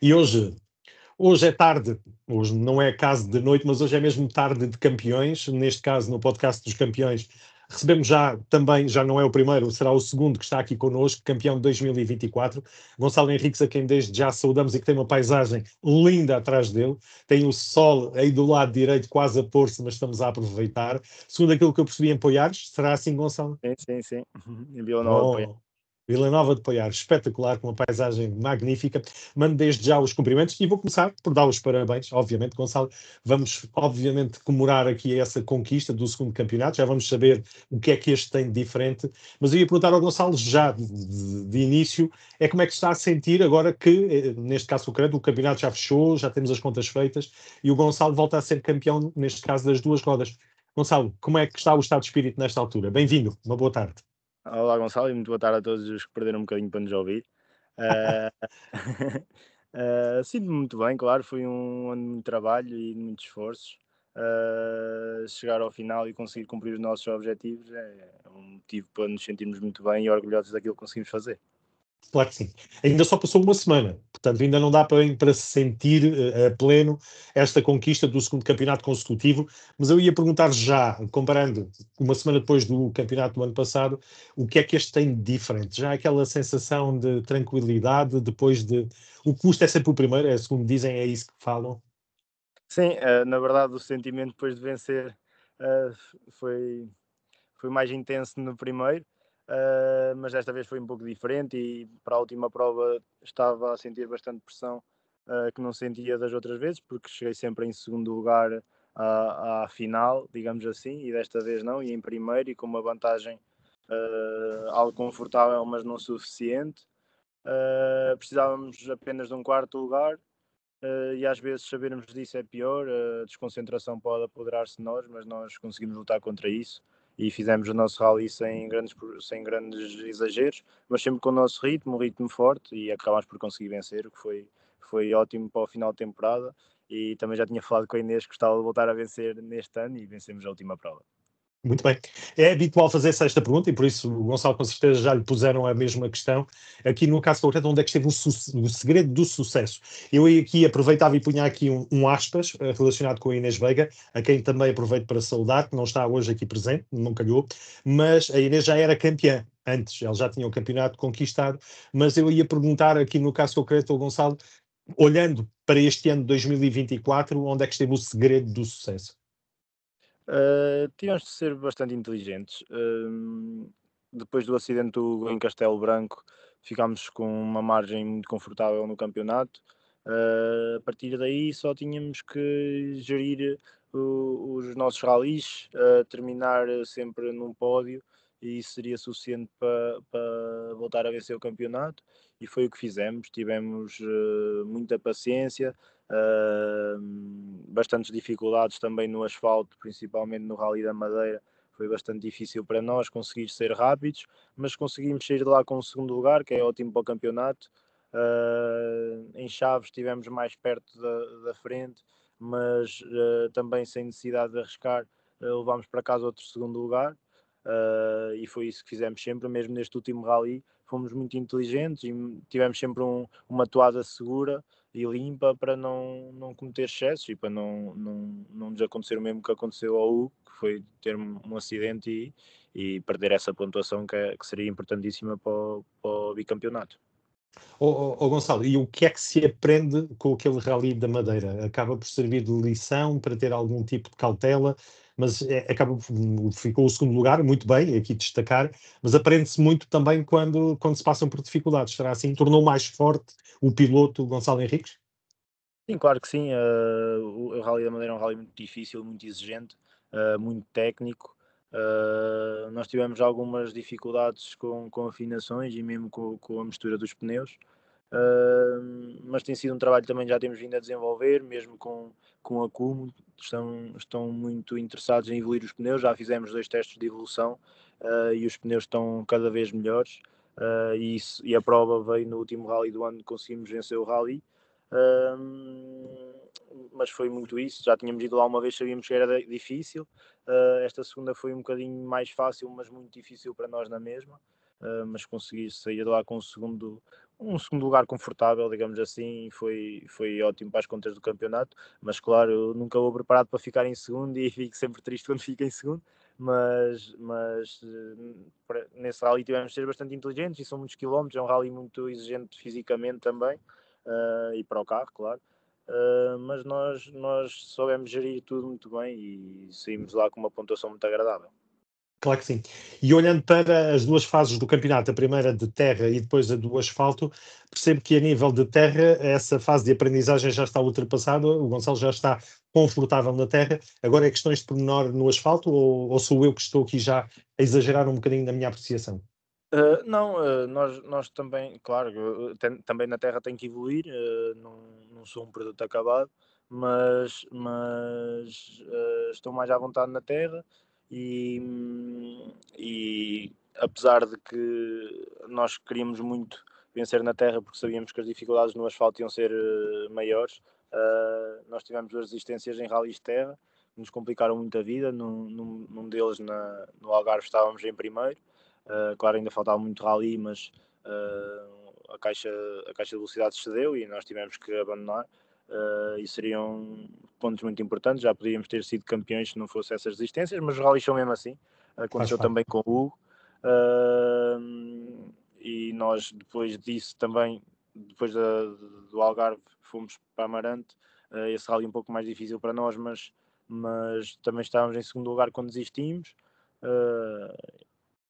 E hoje, hoje é tarde, hoje não é caso de noite, mas hoje é mesmo tarde de campeões. Neste caso, no podcast dos campeões, recebemos já também, já não é o primeiro, será o segundo que está aqui connosco, campeão de 2024, Gonçalo Henriques, a quem desde já saudamos e que tem uma paisagem linda atrás dele. Tem o sol aí do lado direito quase a pôr-se, mas estamos a aproveitar. Segundo aquilo que eu percebi em Poiares, será assim, Gonçalo? Sim, sim, sim. Em Vila Nova. Vila Nova de Poiar, espetacular, com uma paisagem magnífica. Mando desde já os cumprimentos e vou começar por dar os parabéns, obviamente, Gonçalo. Vamos, obviamente, comemorar aqui essa conquista do segundo campeonato, já vamos saber o que é que este tem de diferente. Mas eu ia perguntar ao Gonçalo já de, de, de início, é como é que está a sentir agora que, eh, neste caso concreto, o campeonato já fechou, já temos as contas feitas e o Gonçalo volta a ser campeão, neste caso, das duas rodas. Gonçalo, como é que está o estado de espírito nesta altura? Bem-vindo, uma boa tarde. Olá Gonçalo e muito boa tarde a todos os que perderam um bocadinho para nos ouvir. Uh, uh, Sinto-me muito bem, claro, foi um ano de muito trabalho e de muitos esforços. Uh, chegar ao final e conseguir cumprir os nossos objetivos é um motivo para nos sentirmos muito bem e orgulhosos daquilo que conseguimos fazer. Claro que sim. Ainda só passou uma semana, portanto, ainda não dá para, para se sentir uh, a pleno esta conquista do segundo campeonato consecutivo. Mas eu ia perguntar já, comparando uma semana depois do campeonato do ano passado, o que é que este tem de diferente? Já aquela sensação de tranquilidade depois de. O custo é sempre o primeiro, é segundo dizem, é isso que falam? Sim, uh, na verdade, o sentimento depois de vencer uh, foi, foi mais intenso no primeiro uh, mas desta vez foi um pouco diferente e para a última prova estava a sentir bastante pressão uh, que não sentia das outras vezes, porque cheguei sempre em segundo lugar à, à, final, digamos assim, e desta vez não, e em primeiro e com uma vantagem uh, algo confortável, mas não suficiente. precisávamos apenas de um quarto lugar Uh, e às vezes sabermos disso é pior, a desconcentração pode apoderar-se de nós, mas nós conseguimos lutar contra isso e fizemos o nosso rally sem grandes, sem grandes exageros, mas sempre com o nosso ritmo, um ritmo forte e acabámos por conseguir vencer, o que foi, foi ótimo para o final de temporada. E também já tinha falado com a Inês que gostava de voltar a vencer neste ano e vencemos a última prova. Muito bem. É habitual fazer-se esta pergunta e por isso Gonçalo com certeza já lhe puseram a mesma questão. Aqui no caso concreto, onde é que esteve o, o segredo do sucesso? Eu aqui aproveitava e punha aqui um, um, aspas eh, relacionado com a Inês Veiga, a quem também aproveito para saudar, que não está hoje aqui presente, não calhou, mas a Inês já era campeã antes, ela já tinha o campeonato conquistado, mas eu ia perguntar aqui no caso concreto ao Gonçalo, olhando para este ano de 2024, onde é que esteve o segredo do sucesso? Uh, tínhamos de ser bastante inteligentes. Uh, depois do acidente do, em Castelo Branco, ficámos com uma margem muito confortável no campeonato. Uh, a partir daí, só tínhamos que gerir o, os nossos ralis, terminar sempre num pódio, e isso seria suficiente para, para voltar a vencer o campeonato. E foi o que fizemos. Tivemos muita paciência, Uh, bastantes dificuldades também no asfalto, principalmente no Rally da Madeira. Foi bastante difícil para nós conseguir ser rápidos, mas conseguimos sair de lá com o segundo lugar, que é ótimo para o campeonato. Uh, em Chaves estivemos mais perto da, da frente, mas uh, também sem necessidade de arriscar, uh, levámos para casa outro segundo lugar. E foi isso que fizemos sempre, mesmo neste último rally. Fomos muito inteligentes e tivemos sempre um, uma toada segura e limpa para não, não cometer excessos e para não, não, não nos acontecer o mesmo que aconteceu ao Hugo, que foi ter um acidente e, e perder essa pontuação que, é, que seria importantíssima para o, para o bicampeonato. Oh, oh, Gonçalo, e o que é que se aprende com aquele rally da Madeira? Acaba por servir de lição para ter algum tipo de cautela? mas é, acaba, ficou o segundo lugar, muito bem, aqui destacar, mas aprende-se muito também quando, quando se passam por dificuldades. Será assim? Tornou mais forte o piloto Gonçalo Henriques? Sim, claro que sim. Uh, o Rally da Madeira é um rally muito difícil, muito exigente, uh, muito técnico. Uh, nós tivemos algumas dificuldades com, com afinações e mesmo com, com a mistura dos pneus. Uh, mas tem sido um trabalho também já temos vindo a desenvolver, mesmo com, com acúmulo. Estão, estão muito interessados em evoluir os pneus. Já fizemos dois testes de evolução uh, e os pneus estão cada vez melhores. E, isso, e, a prova veio no último rally do ano, conseguimos vencer o rally. Mas foi muito isso. Já tínhamos ido lá uma vez, sabíamos que era difícil. esta segunda foi um bocadinho mais fácil, mas muito difícil para nós na mesma. Uh, mas consegui sair lá com o segundo, um segundo lugar confortável, digamos assim, foi, foi ótimo para as contas do campeonato, mas claro, eu nunca vou preparado para ficar em segundo e fico sempre triste quando fico em segundo, mas, mas eh, nesse rally tivemos de ser bastante inteligentes e são muitos quilómetros, é um rally muito exigente fisicamente também, uh, e para o carro, claro. Uh, mas nós, nós soubemos gerir tudo muito bem e saímos lá com uma pontuação muito agradável. Claro que sim. E olhando para as duas fases do campeonato, a primeira de terra e depois a do asfalto, percebo que a nível de terra, essa fase de aprendizagem já está ultrapassada, o Gonçalo já está confortável na terra, agora é questões de pormenor no asfalto ou, ou sou eu que estou aqui já a exagerar um bocadinho na minha apreciação? Uh, não, uh, nós, nós também, claro, tem, também na terra tem que evoluir, uh, não, não sou um produto acabado, mas, mas estou mais à vontade na terra e, e apesar de que nós queríamos muito vencer na terra porque sabíamos que as dificuldades no asfalto iam ser maiores, nós tivemos duas resistências em rallies de terra nos complicaram muito a vida. Num, num, num deles, na, no Algarve, estávamos em primeiro. Uh, claro, ainda faltava muito rally, mas a, caixa, a caixa de velocidade cedeu e nós tivemos que abandonar. Uh, e seriam pontos muito importantes. Já podíamos ter sido campeões se não fossem essas resistências, mas os rallies são mesmo assim. Aconteceu também com o Hugo. Uh, e nós, depois disso, também, depois da, do Algarve, fomos para Amarante. Uh, esse rally um pouco mais difícil para nós, mas, mas também estávamos em segundo lugar quando desistimos.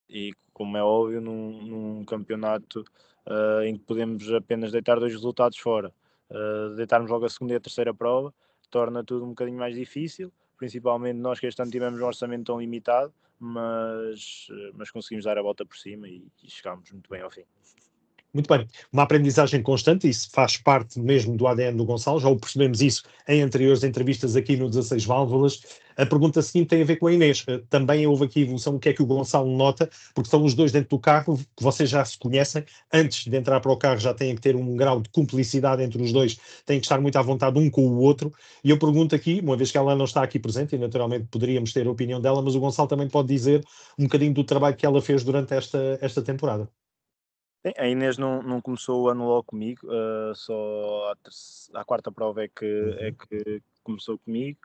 E, como é óbvio, num, num campeonato em que podemos apenas deitar dois resultados fora uh, deitarmos logo a segunda e a terceira prova, torna tudo um bocadinho mais difícil, principalmente nós que este ano tivemos um orçamento tão limitado, mas, eh, mas conseguimos dar a volta por cima e, e chegámos muito bem ao fim. Muito bem, uma aprendizagem constante, isso faz parte mesmo do ADN do Gonçalo, já o percebemos isso em anteriores entrevistas aqui no 16 Válvulas. A pergunta seguinte tem a ver com a Inês. Eh, também houve aqui evolução, o que é que o Gonçalo nota? Porque estão os dois dentro do carro, que vocês já se conhecem, antes de entrar para o carro já têm que ter um grau de cumplicidade entre os dois, têm que estar muito à vontade um com o outro. E eu pergunto aqui, uma vez que ela não está aqui presente, e naturalmente poderíamos ter a opinião dela, mas o Gonçalo também pode dizer um bocadinho do trabalho que ela fez durante esta, esta temporada. A Inês não, não começou o ano logo comigo, uh, só a, a, quarta prova é que, é uhum. que começou comigo,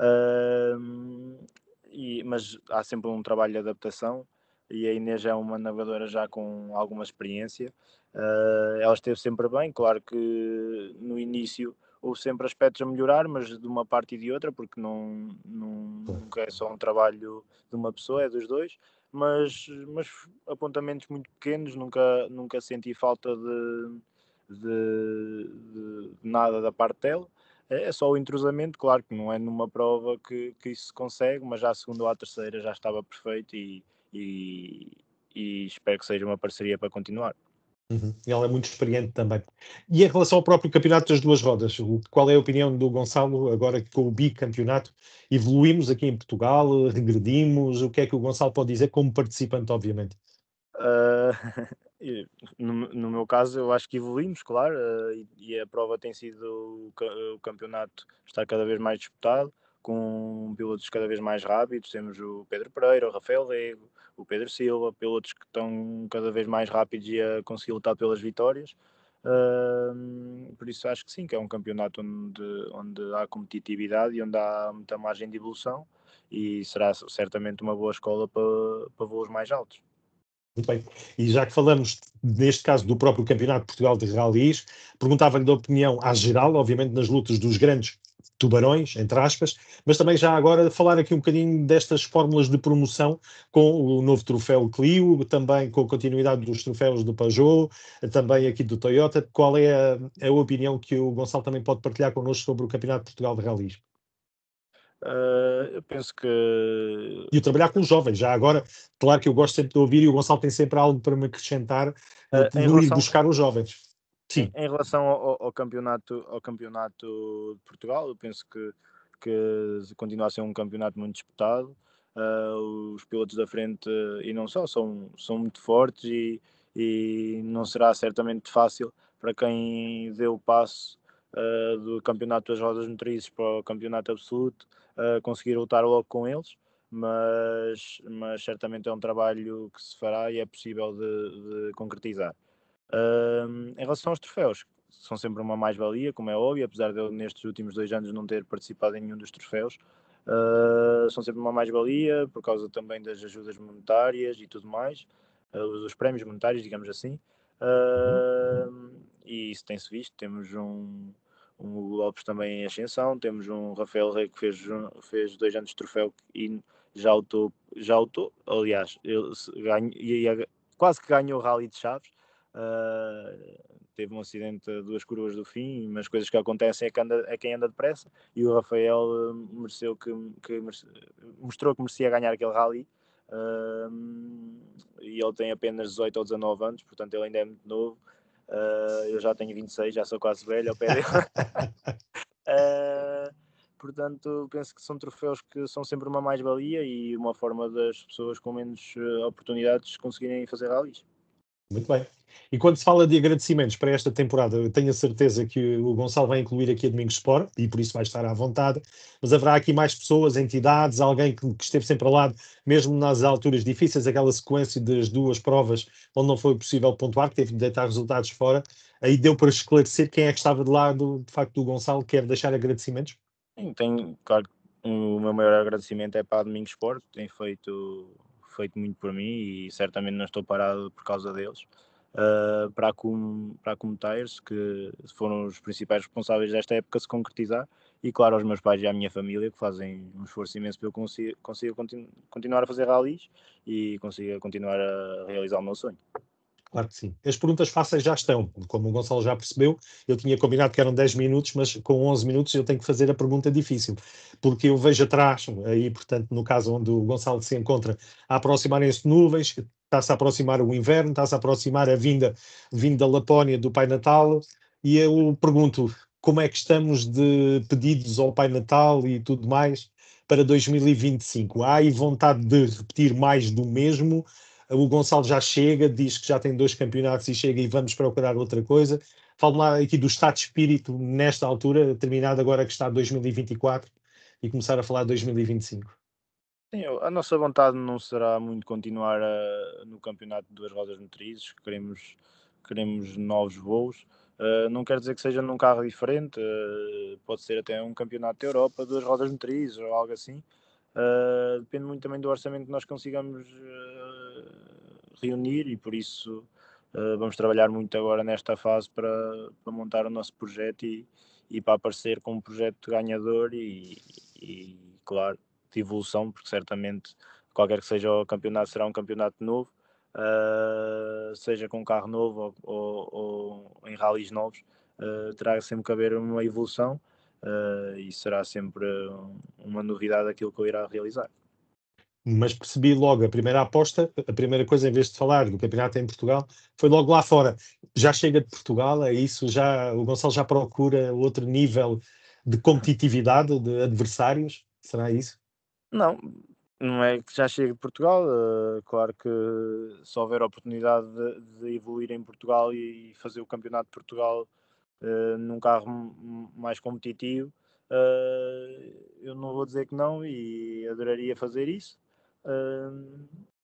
uh, e, mas há sempre um trabalho de adaptação e a Inês é uma navegadora já com alguma experiência. Uh, ela esteve sempre bem, claro que no início houve sempre aspectos a melhorar, mas de uma parte e de outra, porque não, não, nunca é só um trabalho de uma pessoa, é dos dois mas, mas apontamentos muito pequenos, nunca, nunca senti falta de, de, de nada da parte dela. É, é só o entrosamento, claro que não é numa prova que, que isso se consegue, mas já a segunda ou a terceira já estava perfeito e, e, e espero que seja uma parceria para continuar. Uhum. Ele é muito experiente também. E em relação ao próprio campeonato das duas rodas, qual é a opinião do Gonçalo agora que com o bicampeonato evoluímos aqui em Portugal, regredimos? O que é que o Gonçalo pode dizer como participante, obviamente? Uh, no, no, meu caso, eu acho que evoluímos, claro, uh, e, e, a prova tem sido o, o, campeonato está cada vez mais disputado, com pilotos cada vez mais rápidos. Temos o Pedro Pereira, o Rafael Rego, o Pedro Silva, pilotos que estão cada vez mais rápidos e a conseguir lutar pelas vitórias. Uh, por isso acho que sim, que é um campeonato onde, onde há competitividade e onde há muita margem de evolução e será certamente uma boa escola para, para voos mais altos. Muito bem. E já que falamos, neste caso, do próprio Campeonato de Portugal de Rallys, perguntava-lhe da opinião à geral, obviamente nas lutas dos grandes tubarões, entre aspas, mas também já agora falar aqui um bocadinho destas fórmulas de promoção com o novo troféu Clio, também com a continuidade dos troféus do Peugeot, também aqui do Toyota. Qual é a, a opinião que o Gonçalo também pode partilhar connosco sobre o Campeonato de Portugal de Rallys? Uh, eu penso que. E o trabalhar com os jovens, já agora, claro que eu gosto sempre de ouvir e o Gonçalo tem sempre algo para me acrescentar uh, no relação... buscar os jovens. Sim. Em, relação ao, ao, campeonato, ao campeonato de Portugal, eu penso que, que continua a ser um campeonato muito disputado. Uh, os pilotos da frente, e não só, são, são muito fortes e, e não será certamente fácil para quem deu o passo uh, do campeonato das rodas motrizes para o campeonato absoluto uh, conseguir lutar logo com eles. Mas, mas certamente é um trabalho que se fará e é possível de, de concretizar. Em relação aos troféus, são sempre uma mais-valia, como é óbvio, apesar de eu nestes últimos dois anos não ter participado em nenhum dos troféus, uh, são sempre uma mais-valia por causa também das ajudas monetárias e tudo mais, uh, os prémios monetários, digamos assim, e isso tem-se visto. Temos um, um Hugo Lopes também em ascensão, temos um Rafael Rei que fez, fez dois anos de troféu e já lutou, já aliás, ele ganho, ia, quase que ganhou o Rally de Chaves. Uh, teve um acidente a duas curvas do fim, mas coisas que acontecem é, que anda, é quem anda depressa. E o Rafael uh, mereceu que, que merece, mostrou que merecia ganhar aquele rally. Uh, e ele tem apenas 18 ou 19 anos, portanto ele ainda é muito novo. Eu já tenho 26, já sou quase velho ao pé dele. portanto, penso que são troféus que são sempre uma mais-valia e uma forma das pessoas com menos oportunidades conseguirem fazer rallies. Muito bem. E quando se fala de agradecimentos para esta temporada, eu tenho a certeza que o Gonçalo vai incluir aqui a Domingos Sport e por isso vai estar à vontade, mas haverá aqui mais pessoas, entidades, alguém que, que, esteve sempre ao lado, mesmo nas alturas difíceis, aquela sequência das duas provas onde não foi possível pontuar, que teve de deitar resultados fora, aí deu para esclarecer quem é que estava de lado, de facto, do Gonçalo, quer deixar agradecimentos? Sim, tenho, claro, o meu maior agradecimento é para a Domingos Sport, tem feito, feito muito por mim e certamente não estou parado por causa deles uh, para, a Com, para a Com Tires, que foram os principais responsáveis desta época se concretizar, e claro aos meus pais e à minha família, que fazem um esforço imenso para eu consiga, consiga continu, continuar a fazer rallies e consiga continuar a realizar o meu sonho. Claro que sim. As perguntas fáceis já estão. Como o Gonçalo já percebeu, eu tinha combinado que eram 10 minutos, mas com 11 minutos eu tenho que fazer a pergunta difícil. Porque eu vejo atrás, aí, portanto, no caso onde o Gonçalo se encontra, a aproximarem-se nuvens, está-se a aproximar o inverno, está-se a aproximar a vinda, vinda da Lapónia do Pai Natal, e eu pergunto como é que estamos de pedidos ao Pai Natal e tudo mais para 2025. Há aí vontade de repetir mais do mesmo? O Gonçalo já chega, diz que já tem dois campeonatos e chega e vamos procurar outra coisa. Falo lá aqui do estado de espírito nesta altura, terminado agora que está 2024 e começar a falar de 2025. Sim, a nossa vontade não será muito continuar a, no campeonato de duas rodas motrizes, queremos, queremos novos voos. Uh, não quer dizer que seja num carro diferente, uh, pode ser até um campeonato da Europa, duas rodas motrizes ou algo assim. Uh, depende muito também do orçamento que nós consigamos reunir e por isso vamos trabalhar muito agora nesta fase para, para montar o nosso projeto e, e para aparecer com um projeto ganhador e, e claro, de evolução, porque certamente qualquer que seja o campeonato será um campeonato novo, uh, seja com carro novo ou, ou, ou em rallies novos, uh, terá sempre que haver uma evolução uh, e será sempre uma novidade aquilo que eu irá realizar. Mas percebi logo a primeira aposta, a primeira coisa, em vez de falar do campeonato em Portugal, foi logo lá fora. Já chega de Portugal, é isso? Já, o Gonçalo já procura outro nível de competitividade de adversários? Será isso? Não, não é que já chega de Portugal. Uh, claro que se houver oportunidade de, de, evoluir em Portugal e fazer o campeonato de Portugal uh, num carro mais competitivo, uh, eu não vou dizer que não e adoraria fazer isso.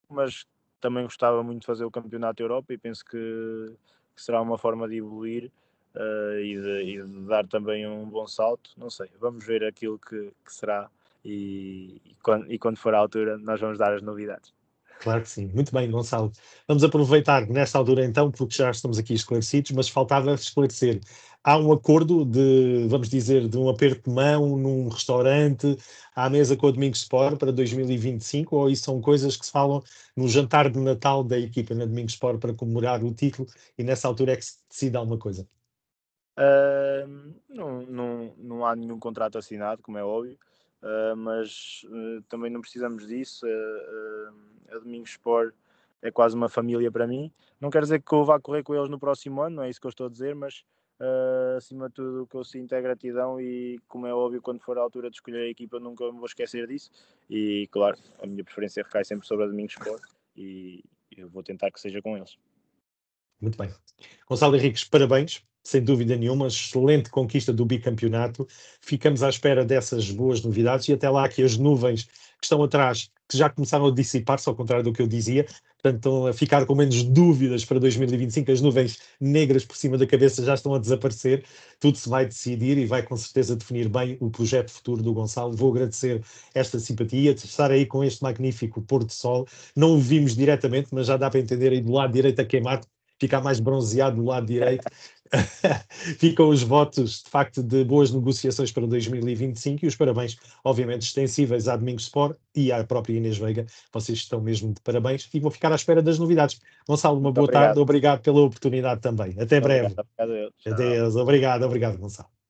Mas também gostava muito de fazer o campeonato Europa e penso que, que será uma forma de evoluir. E de, e, de, dar também um bom salto, não sei, vamos ver aquilo que, que será e, e, quando, e quando for a altura nós vamos dar as novidades. Claro que sim. Muito bem, Gonçalo. Vamos aproveitar nesta altura então, porque já estamos aqui esclarecidos, mas faltava esclarecer. Há um acordo de, vamos dizer, de um aperto de mão num restaurante à mesa com o Domingos Sport para 2025, ou isso são coisas que se falam no jantar de Natal da equipa na Domingos Sport para comemorar o título e nessa altura é que se decide alguma coisa? Uh, não, não, não há nenhum contrato assinado, como é óbvio. Uh, mas uh, também não precisamos disso. Uh, a Domingos Sport é quase uma família para mim. Não quer dizer que eu vá correr com eles no próximo ano, não é isso que eu estou a dizer, mas acima de tudo o que eu sinto é gratidão e, como é óbvio, quando for a altura de escolher a equipa, nunca me vou esquecer disso. E, claro, a minha preferência recai sempre sobre a Domingos Sport e eu vou tentar que seja com eles. Muito bem. Gonçalo Henriques, parabéns sem dúvida nenhuma, excelente conquista do bicampeonato. Ficamos à espera dessas boas novidades e até lá que as nuvens que estão atrás, que já começaram a dissipar-se, ao contrário do que eu dizia. Portanto, estão a ficar com menos dúvidas para 2025. As nuvens negras por cima da cabeça já estão a desaparecer. Tudo se vai decidir e vai com certeza definir bem o projeto futuro do Gonçalo. Vou agradecer esta simpatia, de estar aí com este magnífico pôr do sol. Não o vimos diretamente, mas já dá para entender aí do lado direito a queimar, ficar mais bronzeado do lado direito. Ficam os votos, de facto, de boas negociações para 2025 e os parabéns, obviamente, extensíveis à Domingos Sport e à própria Inês Veiga. Vocês estão mesmo de parabéns e vou ficar à espera das novidades. Gonçalo, uma Muito boa obrigado. tarde, obrigado pela oportunidade também. Até breve. Obrigado, obrigado Adeus, obrigado, obrigado, Gonçalo.